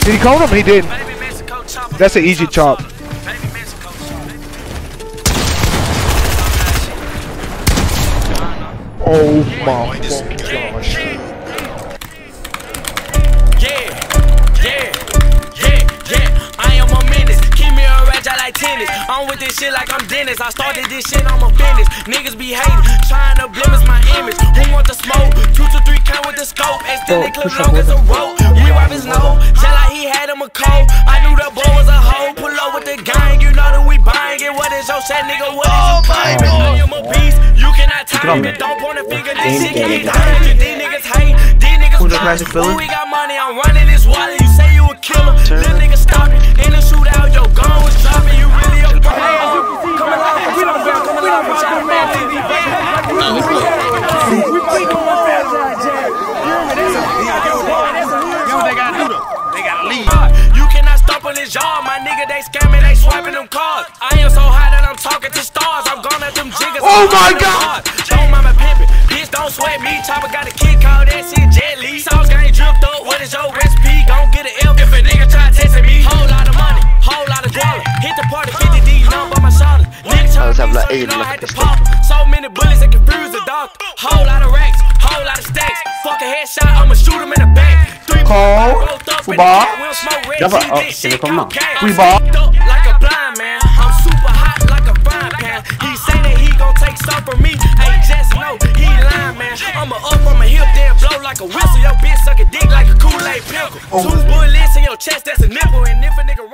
Did he cone him? He did. That's an easy chop. Oh my fucking gosh. Yeah, yeah, yeah, yeah. I am a menace. Keep me a I like tennis. I'm with this shit like I'm Dennis. I started this shit, I'm a business. Niggas be hating, trying to blemish my image. Who want the smoke? Two to three count with the scope. Extended clip long as a rope. It. What is your set, nigga? What is oh your claim? I am a beast. You cannot time it. Don't point a finger. This shit can't hide you. These niggas hate. These niggas Who's the blind. classic fella? Ooh, we got money. I'm running this water. You say you a killer. On job, my nigga. They scamming, they swiping them cards. I am so high that I'm talking to stars. I'm gone at them jiggers. Oh my God. Don't mama pimpin', bitch. Don't sweat me. Chopper got a kid called that shit Jet Li. Sauce gang dripped up. What is your recipe? Gon' get an L if a nigga try testing me. Whole lot of money, whole lot of dollar. Hit the party, 50 D, numb my shoulder. Nigga have me, like so you eight know like I had to pop. So many bullets that confuse the doctor. Whole lot of racks, whole lot of stacks. Fuck a headshot, I'ma shoot him in the back. Three Call. rolled up in the Football. cat, we'll smoke red Java, cheese, oh, this can shit come on? cocaine. I'm Football. fucked up like a blind man. I'm super hot like a frying pan. He say that he gon' take stuff from me. Hey, just know he lying, man. I'ma up on my hip, then blow like a whistle. Your bitch suck a dick like a Kool-Aid pickle. Oh. Two bullets in your chest, that's a nipple. And if a nigga